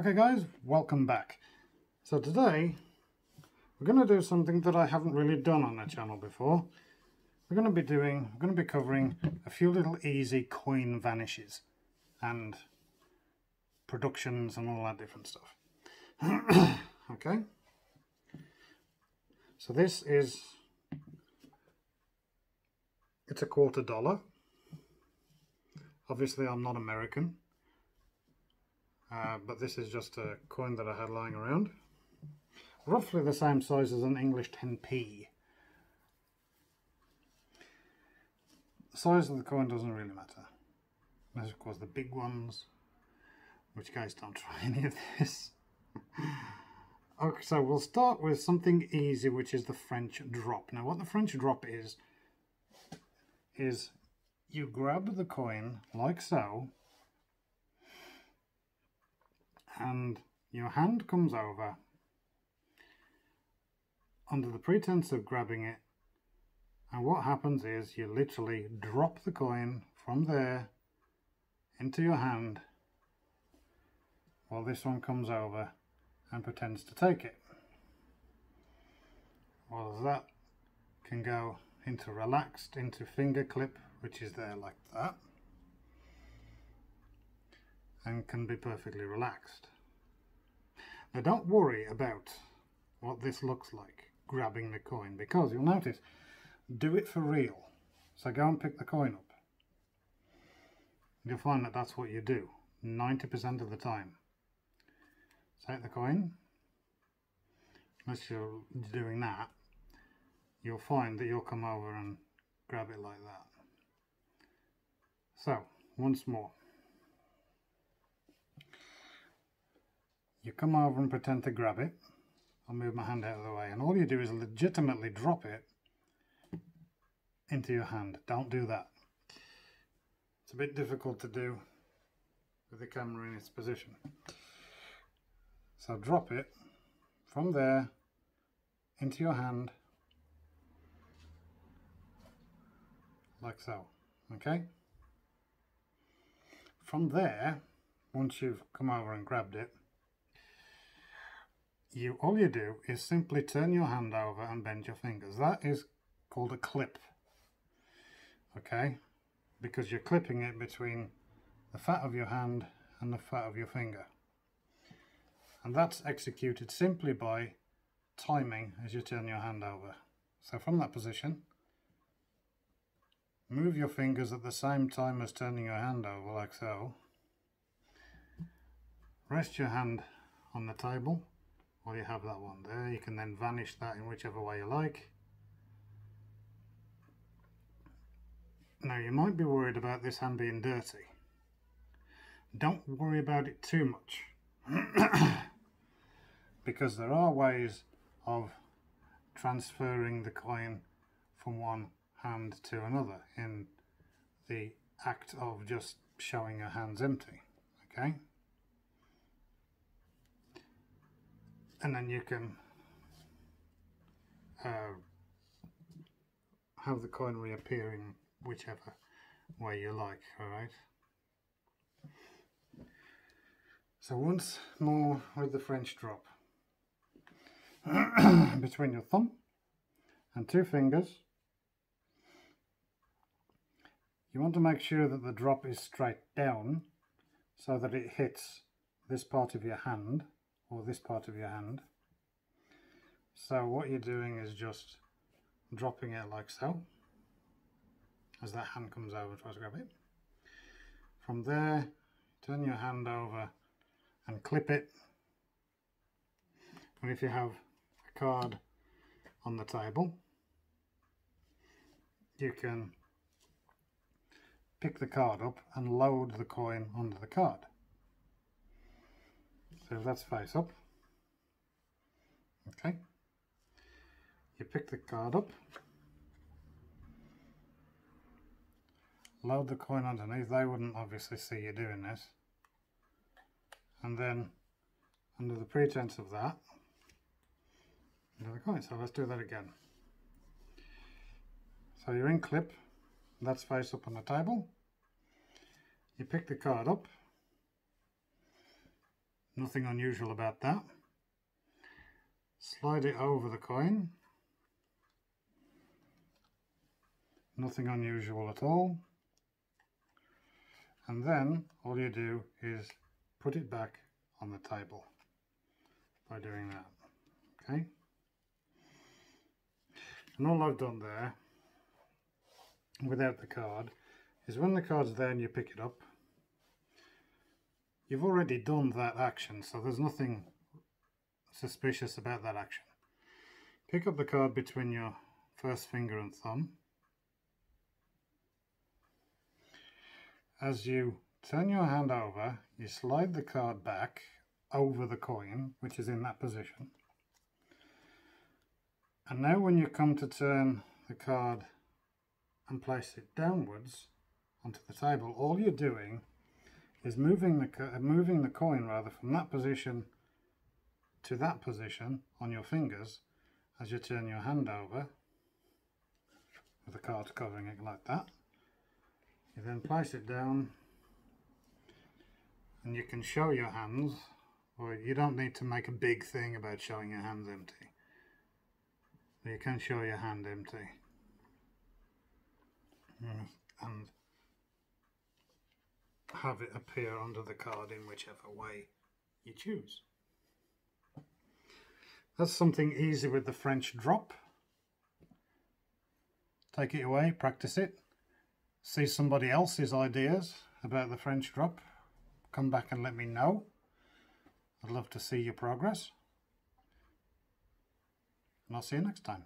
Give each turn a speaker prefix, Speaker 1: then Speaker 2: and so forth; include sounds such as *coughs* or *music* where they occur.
Speaker 1: Okay guys, welcome back. So today we're going to do something that I haven't really done on the channel before. We're going to be doing, we're going to be covering a few little easy coin vanishes and productions and all that different stuff. *clears throat* okay. So this is, it's a quarter dollar. Obviously I'm not American. Uh, but this is just a coin that I had lying around. Roughly the same size as an English 10p. The size of the coin doesn't really matter. There's of course the big ones, which guys don't *laughs* try any of this. okay, so we'll start with something easy, which is the French drop. Now what the French drop is, is you grab the coin like so, and your hand comes over under the pretense of grabbing it and what happens is you literally drop the coin from there into your hand while this one comes over and pretends to take it. Well that can go into relaxed into finger clip which is there like that and can be perfectly relaxed. Now don't worry about what this looks like grabbing the coin because you'll notice do it for real. So go and pick the coin up. You'll find that that's what you do 90% of the time. Take the coin. Unless you're doing that, you'll find that you'll come over and grab it like that. So, once more. You come over and pretend to grab it. I'll move my hand out of the way and all you do is legitimately drop it into your hand. Don't do that. It's a bit difficult to do with the camera in its position. So drop it from there into your hand like so okay? From there once you've come over and grabbed it you all you do is simply turn your hand over and bend your fingers. That is called a clip. Okay? Because you're clipping it between the fat of your hand and the fat of your finger. And that's executed simply by timing as you turn your hand over. So from that position, move your fingers at the same time as turning your hand over like so. Rest your hand on the table well you have that one there. You can then vanish that in whichever way you like. Now you might be worried about this hand being dirty. Don't worry about it too much *coughs* because there are ways of transferring the coin from one hand to another in the act of just showing your hands empty okay and then you can uh, have the coin reappearing whichever way you like alright? So once more with the French drop *coughs* between your thumb and two fingers you want to make sure that the drop is straight down so that it hits this part of your hand or this part of your hand. So what you're doing is just dropping it like so as that hand comes over try to grab it. From there turn your hand over and clip it and if you have a card on the table you can pick the card up and load the coin onto the card. So that's face up. Okay. You pick the card up. Load the coin underneath. They wouldn't obviously see you doing this. And then under the pretense of that, the coin. So let's do that again. So you're in clip, that's face up on the table. You pick the card up, Nothing unusual about that. Slide it over the coin. Nothing unusual at all. And then all you do is put it back on the table by doing that. Okay? And all I've done there, without the card, is when the card's there and you pick it up, you've already done that action, so there's nothing suspicious about that action. Pick up the card between your first finger and thumb. As you turn your hand over, you slide the card back over the coin, which is in that position. And now when you come to turn the card and place it downwards onto the table, all you're doing is moving the, moving the coin rather from that position to that position on your fingers as you turn your hand over with the cards covering it like that. You then place it down and you can show your hands or you don't need to make a big thing about showing your hands empty. You can show your hand empty. Mm, and have it appear under the card in whichever way you choose. That's something easy with the French drop. Take it away, practice it, see somebody else's ideas about the French drop, come back and let me know. I'd love to see your progress. And I'll see you next time.